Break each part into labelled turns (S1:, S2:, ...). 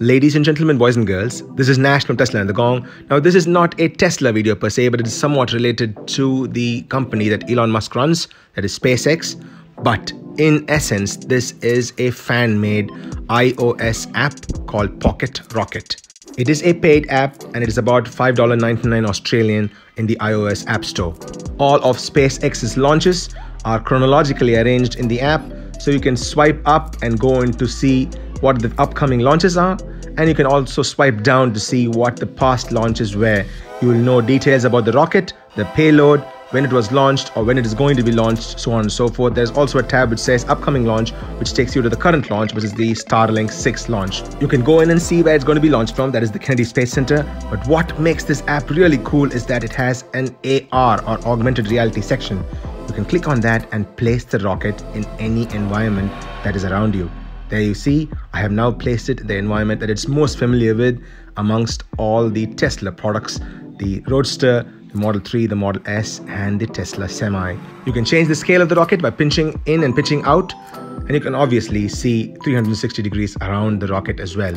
S1: Ladies and gentlemen, boys and girls, this is Nash from Tesla in the Gong. Now, this is not a Tesla video per se, but it is somewhat related to the company that Elon Musk runs, that is SpaceX. But in essence, this is a fan made iOS app called Pocket Rocket. It is a paid app and it is about $5.99 Australian in the iOS App Store. All of SpaceX's launches are chronologically arranged in the app, so you can swipe up and go in to see what the upcoming launches are and you can also swipe down to see what the past launches were. You will know details about the rocket, the payload, when it was launched or when it is going to be launched, so on and so forth. There's also a tab which says upcoming launch, which takes you to the current launch, which is the Starlink 6 launch. You can go in and see where it's going to be launched from, that is the Kennedy Space Center. But what makes this app really cool is that it has an AR or augmented reality section. You can click on that and place the rocket in any environment that is around you. There you see, I have now placed it in the environment that it's most familiar with amongst all the Tesla products, the Roadster, the Model 3, the Model S, and the Tesla Semi. You can change the scale of the rocket by pinching in and pinching out, and you can obviously see 360 degrees around the rocket as well.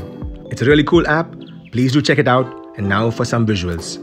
S1: It's a really cool app. Please do check it out. And now for some visuals.